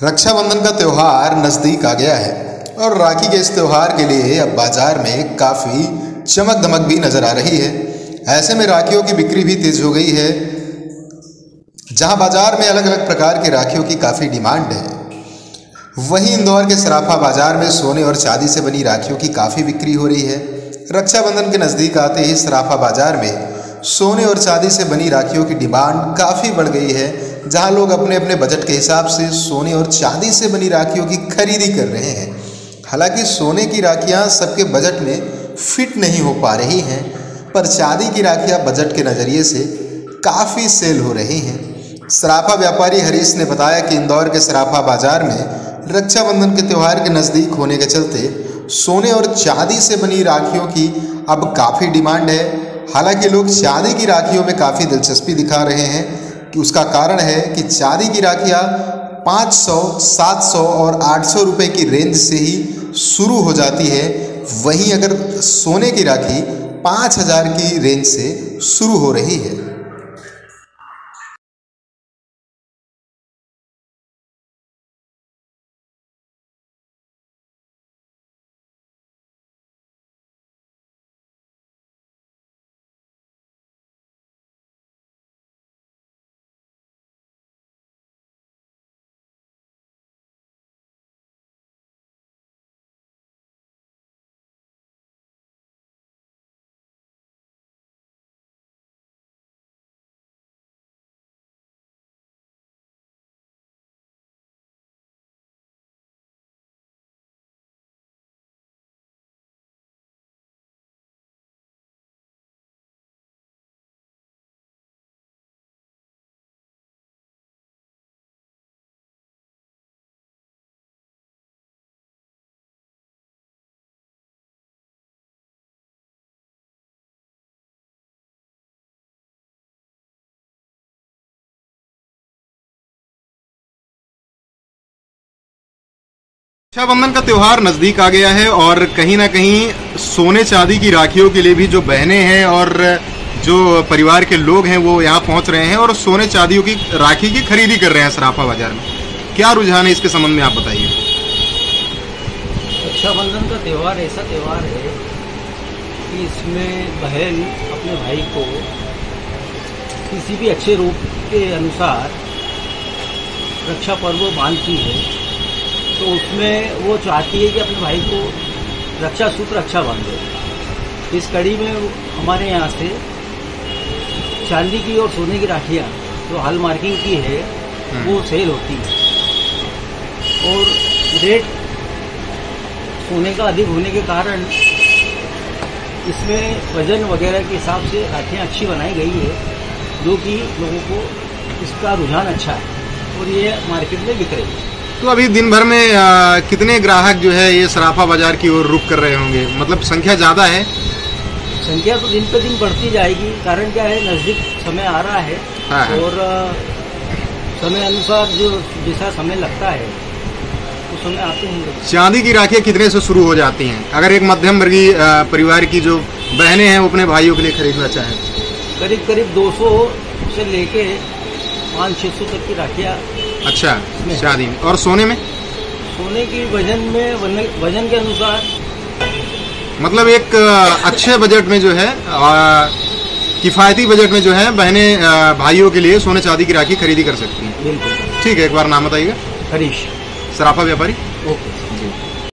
रक्षाबंधन का त्यौहार नज़दीक आ गया है और राखी के इस त्यौहार के लिए अब बाज़ार में काफ़ी चमक दमक भी नज़र आ रही है। ऐसे में राखियों की बिक्री भी तेज़ हो गई है, जहाँ बाज़ार में अलग अलग प्रकार के राखियों की काफ़ी डिमांड है। वहीं इंदौर के सराफा बाज़ार में सोने और चांदी से बनी राखियों की काफ़ी बिक्री हो रही है। रक्षाबंधन के नज़दीक आते ही सराफा बाज़ार में सोने और चांदी से बनी राखियों की डिमांड काफ़ी बढ़ गई है जहाँ लोग अपने अपने बजट के हिसाब से सोने और चांदी से बनी राखियों की खरीदी कर रहे हैं। हालाँकि सोने की राखियाँ सबके बजट में फिट नहीं हो पा रही हैं, पर चांदी की राखियाँ बजट के नज़रिए से काफ़ी सेल हो रही हैं। सराफा व्यापारी हरीश ने बताया कि इंदौर के सराफा बाज़ार में रक्षाबंधन के त्यौहार के नज़दीक होने के चलते सोने और चांदी से बनी राखियों की अब काफ़ी डिमांड है। हालाँकि लोग चांदी की राखियों में काफ़ी दिलचस्पी दिखा रहे हैं। कि उसका कारण है कि चांदी की राखियाँ 500, 700 और 800 रुपए की रेंज से ही शुरू हो जाती है। वहीं अगर सोने की राखी 5000 की रेंज से शुरू हो रही है। रक्षाबंधन का त्यौहार नज़दीक आ गया है और कहीं ना कहीं सोने चांदी की राखियों के लिए भी जो बहनें हैं और जो परिवार के लोग हैं वो यहाँ पहुँच रहे हैं और सोने चांदियों की राखी की खरीदी कर रहे हैं सराफा बाज़ार में। क्या रुझान है इसके संबंध में आप बताइए। रक्षाबंधन का त्यौहार ऐसा त्यौहार है कि इसमें बहन अपने भाई को किसी भी अच्छे रूप के अनुसार रक्षा पर्व बांधती है। तो उसमें वो चाहती है कि अपने भाई को रक्षा सूत्र अच्छा बांधे। इस कड़ी में हमारे यहाँ से चांदी की और सोने की राखियाँ जो हल मार्किंग की है वो सेल होती है। और रेट सोने का अधिक होने के कारण इसमें वज़न वगैरह के हिसाब से राखियाँ अच्छी बनाई गई है जो कि लोगों को इसका रुझान अच्छा है और ये मार्केट में बिक रही है। तो अभी दिन भर में आ, कितने ग्राहक जो है ये सराफा बाज़ार की ओर रुक कर रहे होंगे? मतलब संख्या ज़्यादा है? संख्या तो दिन पे दिन बढ़ती जाएगी। कारण क्या है? नज़दीक समय आ रहा है हाँ, हाँ। और समय अनुसार जो जैसा समय लगता है उस समय आते हैं चांदी की राखियाँ कितने से शुरू हो जाती हैं? अगर एक मध्यम वर्गीय परिवार की जो बहनें हैं वो अपने भाइयों के लिए खरीदना चाहें। करीब करीब 200 से लेके पाँच छः सौ तक की राखियाँ अच्छा शादी में। और सोने में? सोने की वज़न में वज़न के अनुसार। मतलब एक अच्छे बजट में जो है किफ़ायती बजट में जो है बहने भाइयों के लिए सोने चांदी की राखी खरीदी कर सकती हैं। बिल्कुल। ठीक है एक बार नाम बताइएगा। हरीश। सराफा व्यापारी? ओके।